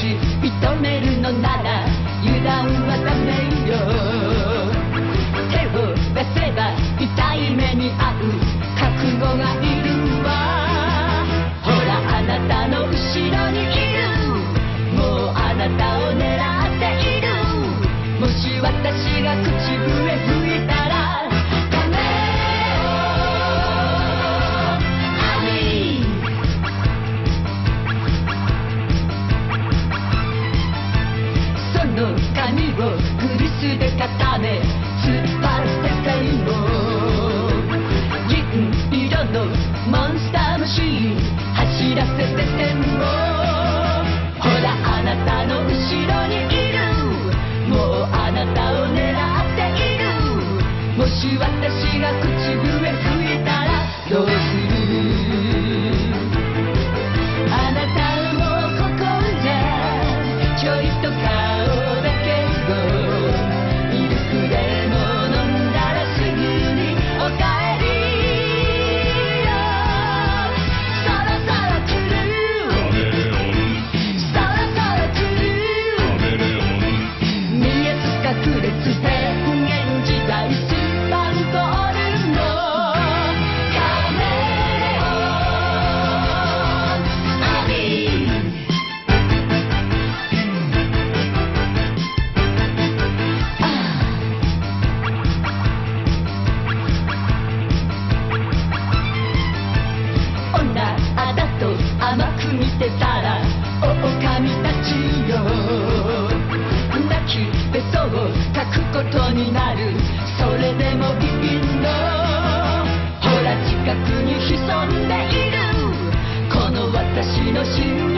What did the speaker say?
し認めるのなら油断はダメよ。手を出せば痛い目に遭う。覚悟がいい。をグリスで固め突っ張ってても銀色のモンスターマシーン走らせててもほらあなたの後ろにいるもうあなたを狙っている。もし私が口ってたらたちよ。泣きべそを書くことになる。それでもビいいの。ほら近くに潜んでいる。この私の心。